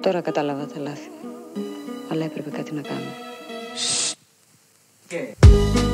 Τώρα κατάλαβα τα λάθη. Αλλά έπρεπε κάτι να κάνω. Okay.